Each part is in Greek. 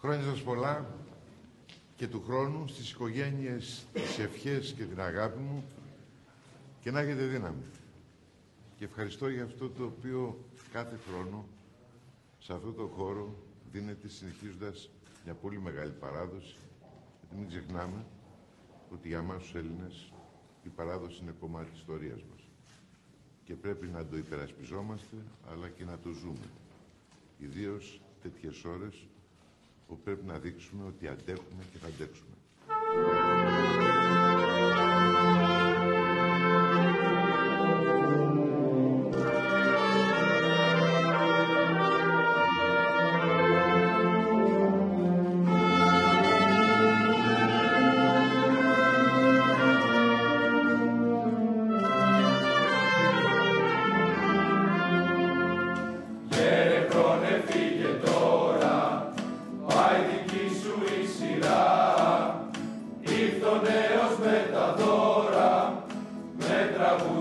Χρόνια σας πολλά και του χρόνου στις οικογένειες, τις ευχές και την αγάπη μου και να έχετε δύναμη. Και ευχαριστώ για αυτό το οποίο κάθε χρόνο σε αυτό το χώρο δίνεται συνεχίζοντας μια πολύ μεγάλη παράδοση γιατί μην ξεχνάμε ότι για μας τους Έλληνες η παράδοση είναι κομμάτι της ιστορίας μας και πρέπει να το υπερασπιζόμαστε αλλά και να το ζούμε. Ιδίως τέτοιες ώρες που πρέπει να δείξουμε ότι αντέχουμε και θα αντέξουμε.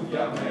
Yeah.